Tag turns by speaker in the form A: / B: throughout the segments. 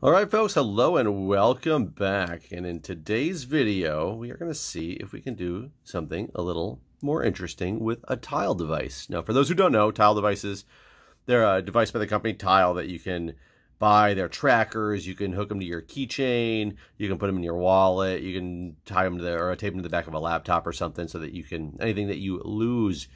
A: All right, folks, hello and welcome back. And in today's video, we are going to see if we can do something a little more interesting with a tile device. Now, for those who don't know, tile devices, they're a device by the company Tile that you can buy. They're trackers. You can hook them to your keychain. You can put them in your wallet. You can tie them to the, or tape them to the back of a laptop or something so that you can, anything that you lose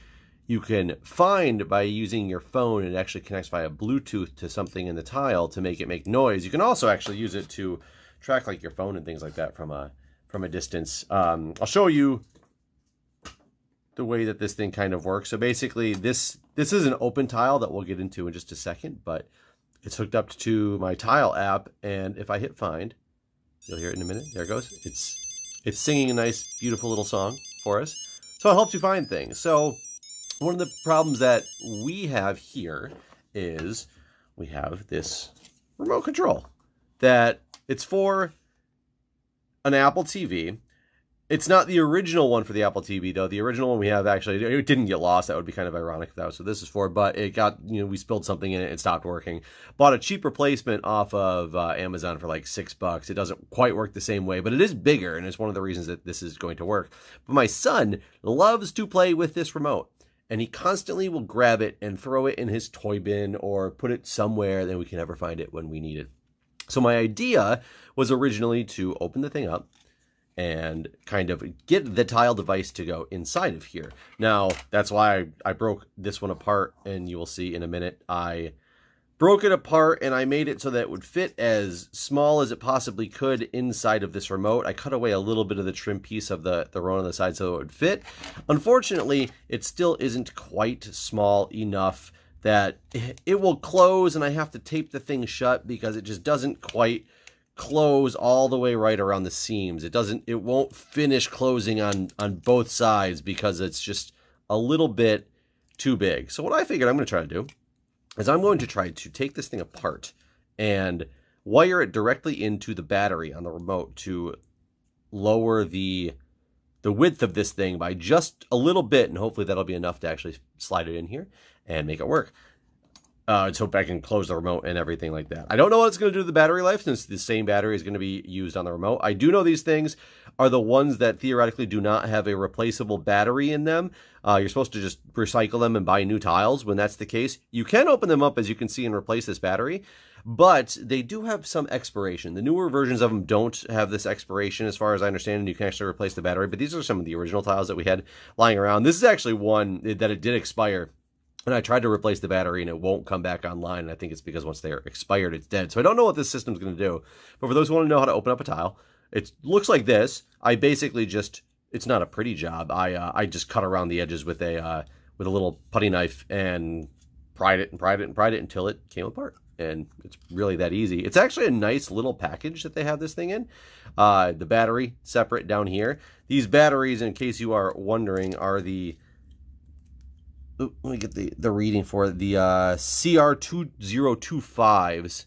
A: you can find by using your phone. and It actually connects via Bluetooth to something in the tile to make it make noise. You can also actually use it to track like your phone and things like that from a from a distance. Um, I'll show you the way that this thing kind of works. So basically, this this is an open tile that we'll get into in just a second, but it's hooked up to my tile app, and if I hit find, you'll hear it in a minute. There it goes. It's it's singing a nice, beautiful little song for us. So it helps you find things. So one of the problems that we have here is we have this remote control that it's for an Apple TV. It's not the original one for the Apple TV though. The original one we have actually it didn't get lost. That would be kind of ironic if that was what this is for. But it got you know we spilled something in it. It stopped working. Bought a cheap replacement off of uh, Amazon for like six bucks. It doesn't quite work the same way, but it is bigger, and it's one of the reasons that this is going to work. But my son loves to play with this remote and he constantly will grab it and throw it in his toy bin or put it somewhere that we can never find it when we need it. So my idea was originally to open the thing up and kind of get the tile device to go inside of here. Now, that's why I, I broke this one apart, and you will see in a minute I broke it apart and I made it so that it would fit as small as it possibly could inside of this remote. I cut away a little bit of the trim piece of the, the run on the side so it would fit. Unfortunately, it still isn't quite small enough that it will close and I have to tape the thing shut because it just doesn't quite close all the way right around the seams. It doesn't, it won't finish closing on, on both sides because it's just a little bit too big. So what I figured I'm going to try to do is I'm going to try to take this thing apart and wire it directly into the battery on the remote to lower the the width of this thing by just a little bit and hopefully that'll be enough to actually slide it in here and make it work. Uh, hope I can close the remote and everything like that. I don't know what it's going to do to the battery life since the same battery is going to be used on the remote. I do know these things are the ones that theoretically do not have a replaceable battery in them. Uh, you're supposed to just recycle them and buy new tiles when that's the case. You can open them up, as you can see, and replace this battery, but they do have some expiration. The newer versions of them don't have this expiration, as far as I understand, and you can actually replace the battery, but these are some of the original tiles that we had lying around. This is actually one that it did expire and I tried to replace the battery and it won't come back online. And I think it's because once they're expired, it's dead. So I don't know what this system's going to do. But for those who want to know how to open up a tile, it looks like this. I basically just, it's not a pretty job. I uh, I just cut around the edges with a uh, with a little putty knife and pried it and pried it and pried it until it came apart. And it's really that easy. It's actually a nice little package that they have this thing in. Uh, the battery separate down here. These batteries, in case you are wondering, are the let me get the, the reading for it. The uh, CR2025s.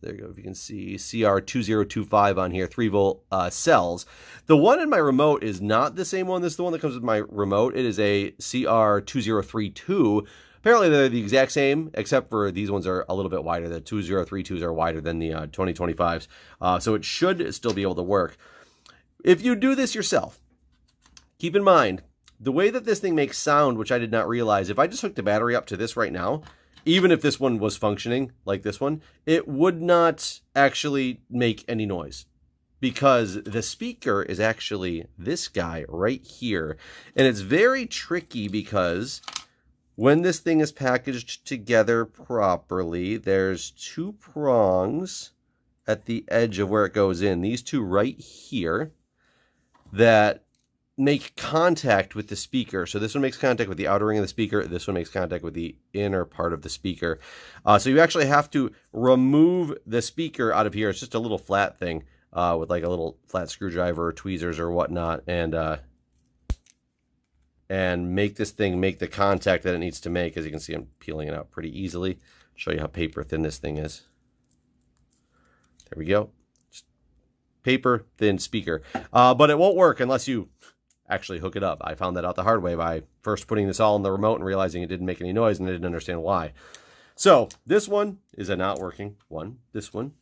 A: There you go. If you can see CR2025 on here, 3 volt uh, cells. The one in my remote is not the same one. This is the one that comes with my remote. It is a CR2032. Apparently, they're the exact same, except for these ones are a little bit wider. The 2032s are wider than the uh, 2025s. Uh, so it should still be able to work. If you do this yourself, keep in mind the way that this thing makes sound, which I did not realize, if I just hooked the battery up to this right now, even if this one was functioning like this one, it would not actually make any noise because the speaker is actually this guy right here. And it's very tricky because when this thing is packaged together properly, there's two prongs at the edge of where it goes in. These two right here that make contact with the speaker. So this one makes contact with the outer ring of the speaker. This one makes contact with the inner part of the speaker. Uh, so you actually have to remove the speaker out of here. It's just a little flat thing uh, with like a little flat screwdriver or tweezers or whatnot. And, uh, and make this thing make the contact that it needs to make. As you can see, I'm peeling it out pretty easily. Show you how paper thin this thing is. There we go. Just paper thin speaker. Uh, but it won't work unless you actually hook it up. I found that out the hard way by first putting this all in the remote and realizing it didn't make any noise and I didn't understand why. So this one is a not working one. This one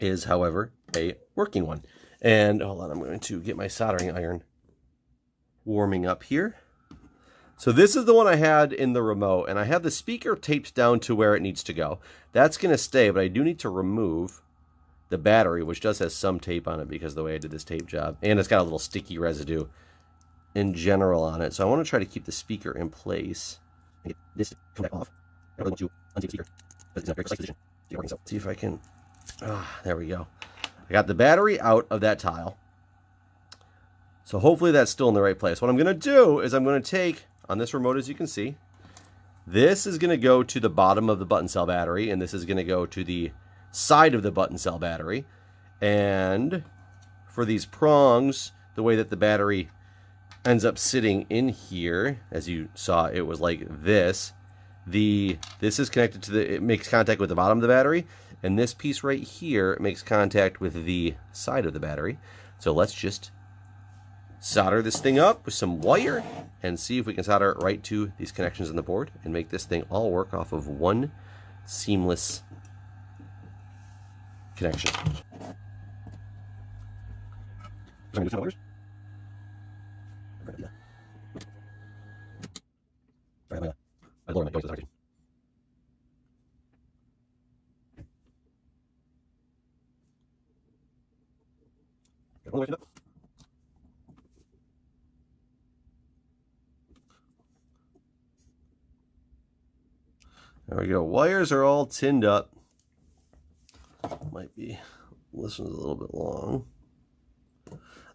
A: is, however, a working one. And hold on, I'm going to get my soldering iron warming up here. So this is the one I had in the remote, and I have the speaker taped down to where it needs to go. That's going to stay, but I do need to remove the battery, which does have some tape on it because the way I did this tape job. And it's got a little sticky residue in general on it. So I want to try to keep the speaker in place. This come back off. I want to speaker, but it's not very position. See if I can, ah, there we go. I got the battery out of that tile. So hopefully that's still in the right place. What I'm going to do is I'm going to take, on this remote as you can see, this is going to go to the bottom of the button cell battery, and this is going to go to the side of the button cell battery. And for these prongs, the way that the battery ends up sitting in here, as you saw, it was like this. The This is connected to the, it makes contact with the bottom of the battery, and this piece right here makes contact with the side of the battery. So let's just solder this thing up with some wire and see if we can solder it right to these connections on the board and make this thing all work off of one seamless connection. I lower my voice There we go. Wires are all tinned up. Might be, one's a little bit long.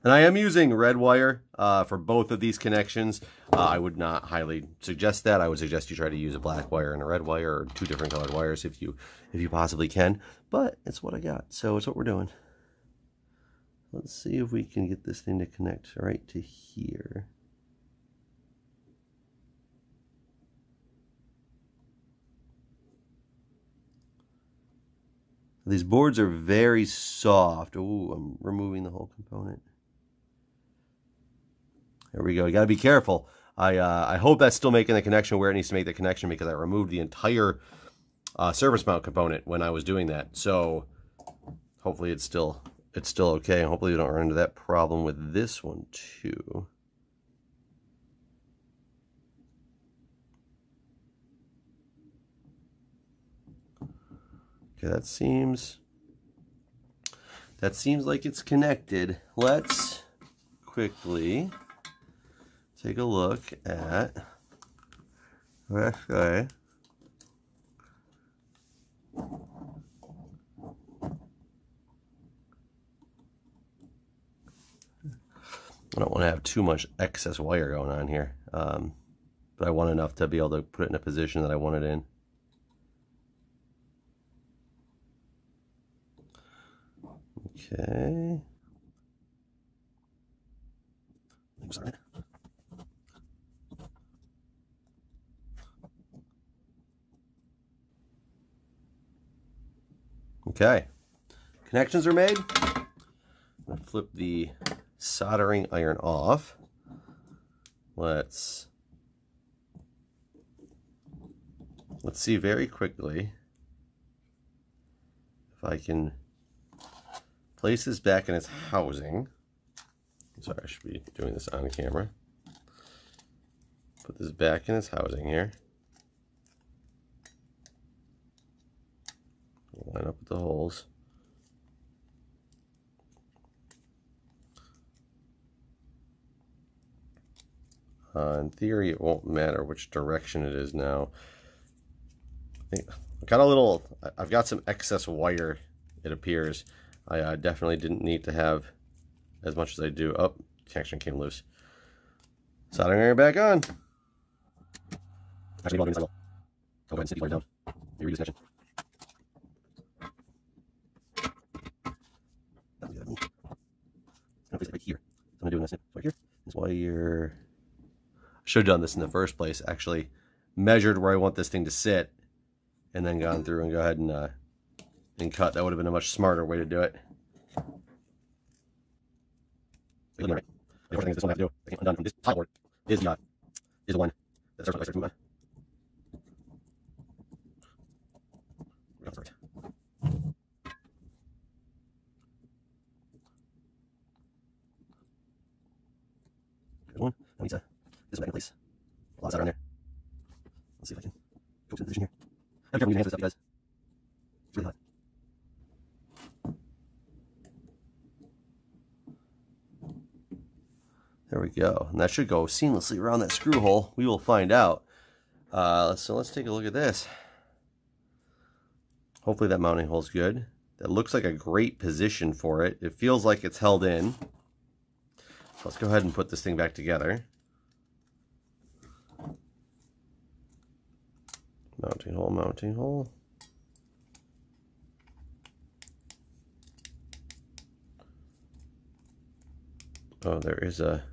A: And I am using red wire uh, for both of these connections. Uh, I would not highly suggest that. I would suggest you try to use a black wire and a red wire or two different colored wires if you if you possibly can. But it's what I got, so it's what we're doing. Let's see if we can get this thing to connect right to here. These boards are very soft. Oh, I'm removing the whole component. There we go. You got to be careful. I uh, I hope that's still making the connection where it needs to make the connection because I removed the entire uh, surface mount component when I was doing that. So hopefully it's still it's still okay. Hopefully we don't run into that problem with this one too. Okay, that seems that seems like it's connected. Let's quickly take a look at okay. I don't want to have too much excess wire going on here, um, but I want enough to be able to put it in a position that I want it in. Okay. I'm sorry. Okay. Connections are made. Flip the soldering iron off. Let's let's see very quickly if I can place this back in its housing. Sorry, I should be doing this on camera. Put this back in its housing here. Line up with the holes. Uh, in theory, it won't matter which direction it is now. I think I got a little, I've got some excess wire, it appears. I definitely didn't need to have as much as I do. Oh, connection came loose. Soldering iron back on. Actually, down. You this connection. right here. So I'm doing this right here. This wire. Should have done this in the first place. Actually, measured where I want this thing to sit, and then gone through and go ahead and uh, and cut. That would have been a much smarter way to do it. The thing is, this one I have to do. I can't undone from this tile board is the uh, is the one that starts with my I need to this back in place. A lot of solder on there. Let's see if I can to the position here. I'm careful using hands this stuff, you guys. It's really hot. There we go. And that should go seamlessly around that screw hole. We will find out. Uh, so let's take a look at this. Hopefully that mounting hole is good. That looks like a great position for it. It feels like it's held in. So let's go ahead and put this thing back together. Mounting hole, mounting hole. Oh, there is a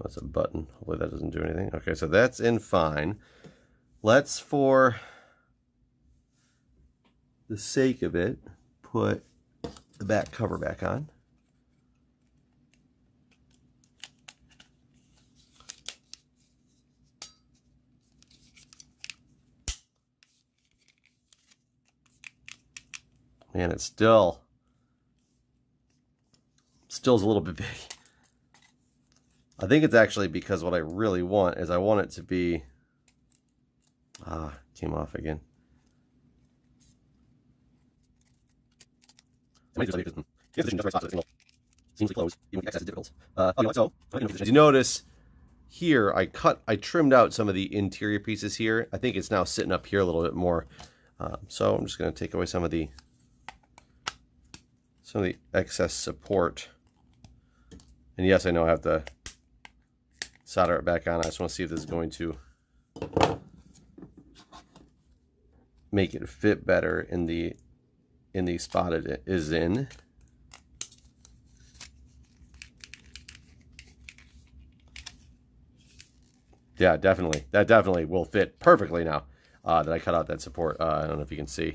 A: that's a button. Hopefully that doesn't do anything. Okay, so that's in fine. Let's, for the sake of it, put the back cover back on. Man, it's still, still is a little bit big. I think it's actually because what I really want is I want it to be, ah, came off again. Seems even with access is difficult. Uh, oh, so, you notice, here I cut, I trimmed out some of the interior pieces here. I think it's now sitting up here a little bit more. Um, so I'm just going to take away some of the some of the excess support. And yes, I know I have to solder it back on. I just want to see if this is going to make it fit better in the in the spot it is in. Yeah, definitely. That definitely will fit perfectly now uh, that I cut out that support. Uh, I don't know if you can see.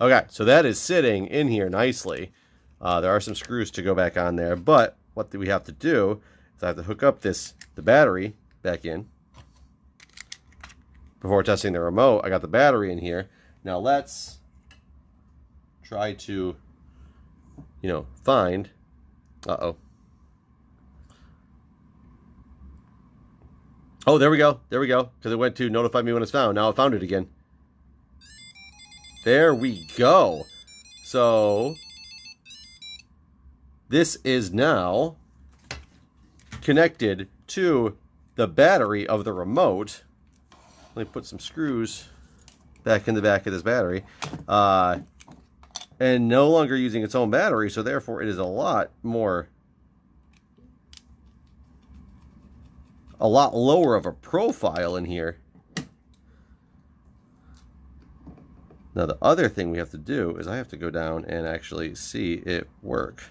A: Okay, so that is sitting in here nicely. Uh, there are some screws to go back on there, but what do we have to do is I have to hook up this the battery back in. Before testing the remote, I got the battery in here. Now let's try to, you know, find, uh-oh. Oh, there we go. There we go. Because it went to notify me when it's found. Now I found it again. There we go. So, this is now connected to the battery of the remote. Let me put some screws back in the back of this battery. Uh, and no longer using its own battery, so therefore it is a lot more a lot lower of a profile in here. Now the other thing we have to do is I have to go down and actually see it work.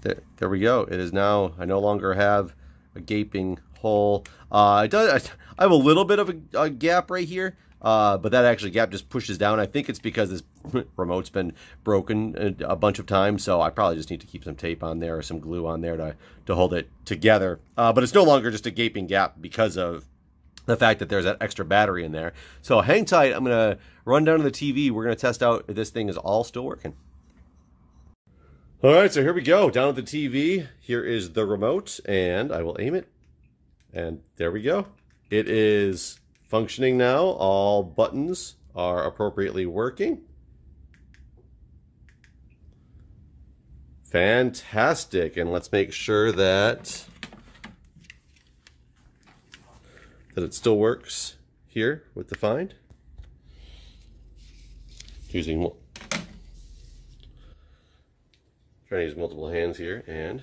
A: There, there we go. It is now, I no longer have a gaping hole. Uh, it does, I have a little bit of a, a gap right here, uh, but that actually gap just pushes down. I think it's because this remote's been broken a, a, bunch of times, so I probably just need to keep some tape on there or some glue on there to, to hold it together. Uh, but it's no longer just a gaping gap because of the fact that there's that extra battery in there. So hang tight. I'm going to run down to the TV. We're going to test out if this thing is all still working. All right, so here we go. Down at the TV, here is the remote, and I will aim it. And there we go. It is functioning now. All buttons are appropriately working. Fantastic. And let's make sure that that it still works here with the find. Using Trying to use multiple hands here and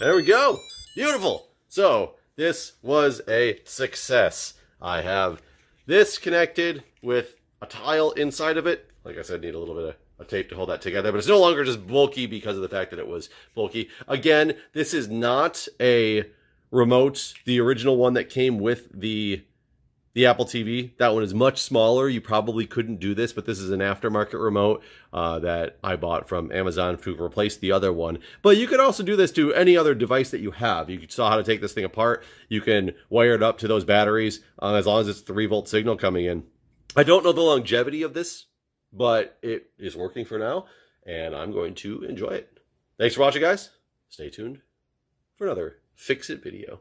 A: There we go. Beautiful. So this was a success. I have this connected with a tile inside of it. Like I said, need a little bit of a tape to hold that together, but it's no longer just bulky because of the fact that it was bulky. Again, this is not a remote, the original one that came with the the Apple TV. That one is much smaller. You probably couldn't do this, but this is an aftermarket remote uh, that I bought from Amazon to replace the other one. But you could also do this to any other device that you have. You saw how to take this thing apart. You can wire it up to those batteries uh, as long as it's 3 volt signal coming in. I don't know the longevity of this, but it is working for now, and I'm going to enjoy it. Thanks for watching, guys. Stay tuned for another Fix It video.